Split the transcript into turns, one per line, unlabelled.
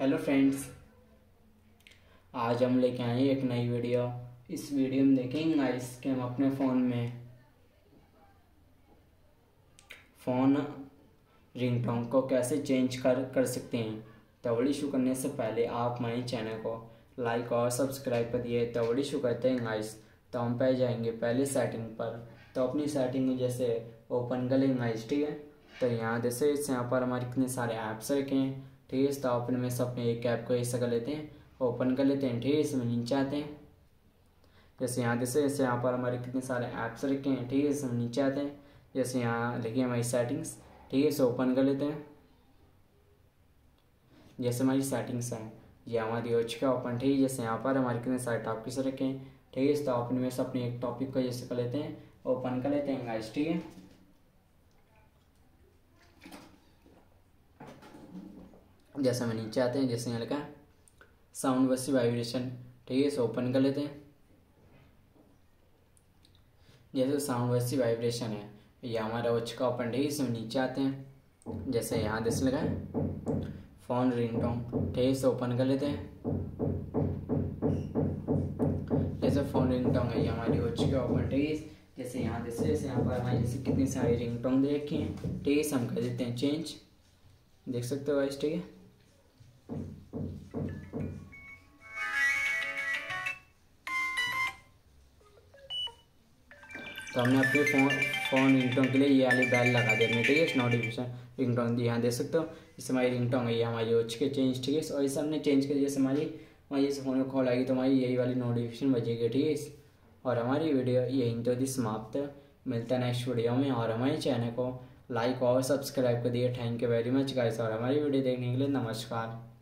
Hello friends, आज हम लेके आए एक नई वीडियो। इस वीडियो में देखेंगे गाइस कि हम अपने फ़ोन में फ़ोन रिंगटोन को कैसे चेंज कर कर सकते हैं। तो वीडियो शुरू करने से पहले आप हमारे चैनल को लाइक और सब्सक्राइब कर दिए। तो वीडियो शुरू करते हैं गाइस तो हम पह जाएँगे पहले सेटिंग पर। तो अपनी सेटिंग में जैसे ओपन कर लेंगे ठीक है? तो यहाँ जैसे यहाँ पर हमारे कितने सारे ऐप्स रखे हैं। ठीक है तो अपने में सब एक ऐप को ऐसा कर लेते हैं ओपन कर लेते हैं, ठीक है, इसमें नीचे आते हैं। जैसे यहाँ जैसे जैसे यहाँ पर हमारे कितने सारे ऐप्स रखे हैं, ठीक है, इसमें नीचे आते हैं। जैसे यहाँ लिखिए हमारी सेटिंग्स ठीक है, इसे ओपन कर लेते हैं। जैसे हमारी सेटिंग्स हैं, ये हमारी हो चुका ओपन ठीक है, जैसे यहाँ पर हमारे कितने सारे टॉपिक्स रखे हैं, ठीक है तो अपने में से अपने एक टॉपिक को जैसे कर लेते हैं ओपन कर लेते हैं गाइस ठीक है। जैसे हम नीचे आते हैं, जैसे यहाँ लिखा है साउंड वसी वाइब्रेशन ठीक है, इसे ओपन कर लेते हैं। जैसे साउंड वसी वाइब्रेशन है, ये हमारा हो चुका ओपन ठीक है इसमें नीचे आते हैं। जैसे यहाँ जैसे लगा फ़ोन रिंगटोन ठीक है, इसे ओपन कर लेते हैं। जैसे फ़ोन रिंगटोन है, ये हमारी चुकी है ओपन ठीक है, जैसे यहाँ जैसे जैसे यहाँ पर हमारी जैसे कितनी सारी रिंगटोन दे रखी हैं, ठीक है हम कर देते हैं चेंज देख सकते हो गाइस ठीक है? तो हमने अपने फ़ोन फ़ोन रिंगटोन के लिए ये वाली बेल लगा दी अपने, ठीक है? नोटिफिकेशन रिंगटोन यहाँ देख सकते हो? इससे हमारी रिंगटोन है ये हमारी हो चुकी चेंज ठीक है? और इसे हमने चेंज कर जैसे हमारी हमारी जैसे फ़ोन में कॉल आएगी तो हमारी यही वाली नोटिफिकेशन बजेगी ठीक है? और हमारी वीडियो यहीं तो दी समाप्त। मिलता है नेक्स्ट वीडियो में, और हमारे चैनल को लाइक और सब्सक्राइब कर दिए thank you very much guys और हमारी वीडियो देखने के लिए नमस्कार।